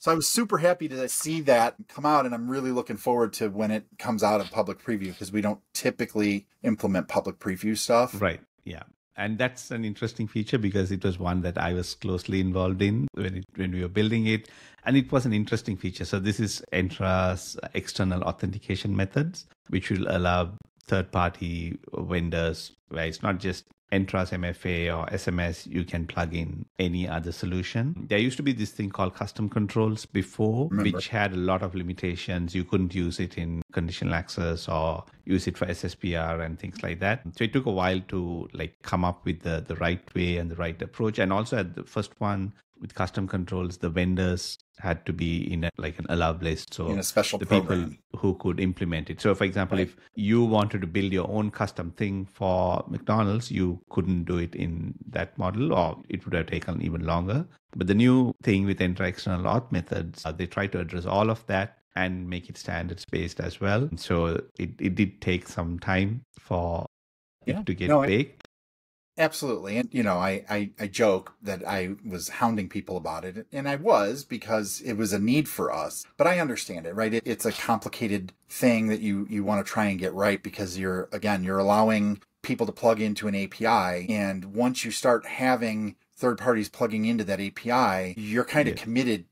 So I was super happy to see that come out, and I'm really looking forward to when it comes out of public preview because we don't typically implement public preview stuff. Right. Yeah. And that's an interesting feature because it was one that I was closely involved in when it, when we were building it, and it was an interesting feature. So this is Entra's external authentication methods, which will allow third-party vendors, where it's not just Entra's MFA or SMS, you can plug in any other solution. There used to be this thing called custom controls before, Remember. which had a lot of limitations. You couldn't use it in conditional access or use it for SSPR and things like that. So it took a while to like come up with the, the right way and the right approach. And also at the first one with custom controls, the vendors had to be in a, like an allowed list. So In a special the program. people who could implement it. So, for example, Right. if you wanted to build your own custom thing for McDonald's, you couldn't do it in that model, or it would have taken even longer. But the new thing with Entra external auth methods, uh, they try to address all of that and make it standards based as well. So it, it did take some time for Yeah. it to get No, baked. Absolutely. And, you know, I, I, I joke that I was hounding people about it, and I was because it was a need for us. But I understand it, right? It, it's a complicated thing that you, you want to try and get right because you're, again, you're allowing people to plug into an API. And once you start having third parties plugging into that API, you're kind of Yeah. committed